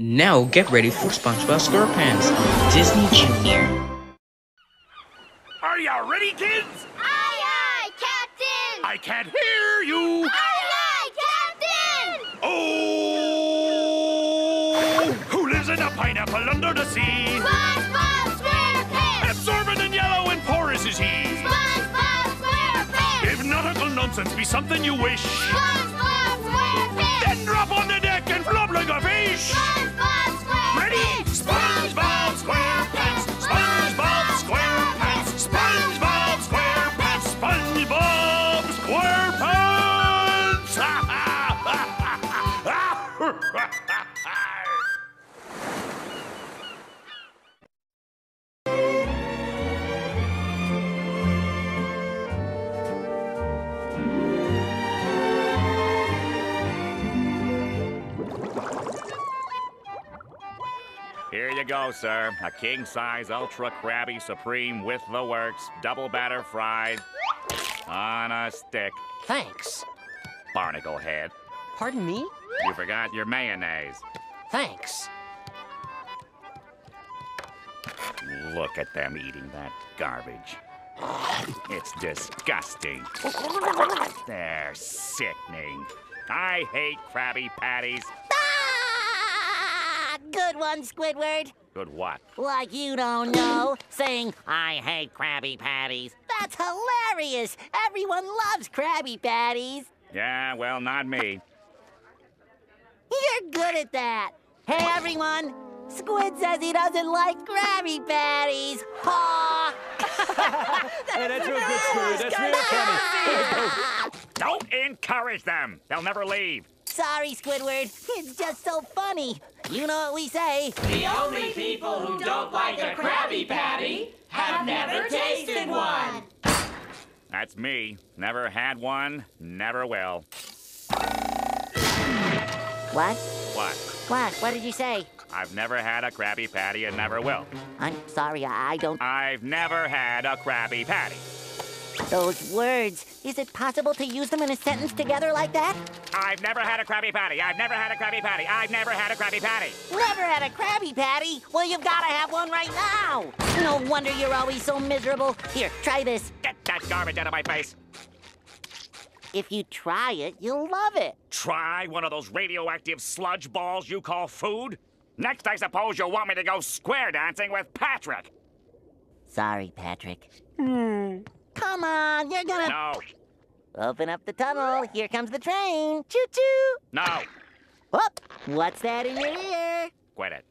Now get ready for SpongeBob SquarePants on Disney Junior. Are you ready, kids? Aye, aye, Captain! I can't hear you. Aye, aye, Captain! Oh! Who lives in a pineapple under the sea? SpongeBob SquarePants! Absorbent and yellow and porous is he. SpongeBob SquarePants! If nautical nonsense be something you wish, SpongeBob SquarePants! Here you go, sir. A king size ultra Krabby supreme with the works, double batter fried on a stick. Thanks. Barnacle head. Pardon me? You forgot your mayonnaise. Thanks. Look at them eating that garbage. It's disgusting. They're sickening. I hate Krabby Patties. Good one, Squidward. Good what? Like you don't know, saying, I hate Krabby Patties. That's hilarious. Everyone loves Krabby Patties. Yeah, well, not me. You're good at that. Hey, everyone. Squid says he doesn't like Krabby Patties. Ha! that's real good, Squidward. That's real funny. Don't encourage them. They'll never leave. Sorry, Squidward. It's just so funny. You know what we say. The only people who don't like a Krabby Patty have never tasted one. That's me. Never had one, never will. What? What? What? What did you say? I've never had a Krabby Patty and never will. I'm sorry, I I don't. I've never had a Krabby Patty. Those words. Is it possible to use them in a sentence together like that? I've never had a Krabby Patty. I've never had a Krabby Patty. I've never had a Krabby Patty. Never had a Krabby Patty? Well, you've got to have one right now. No wonder you're always so miserable. Here, try this. Get that garbage out of my face. If you try it, you'll love it. Try one of those radioactive sludge balls you call food? Next, I suppose you'll want me to go square dancing with Patrick. Sorry, Patrick. Hmm. Come on, you're gonna No, open up the tunnel. Here comes the train. Choo choo. no. Whoop! What's that in your ear? Quit it.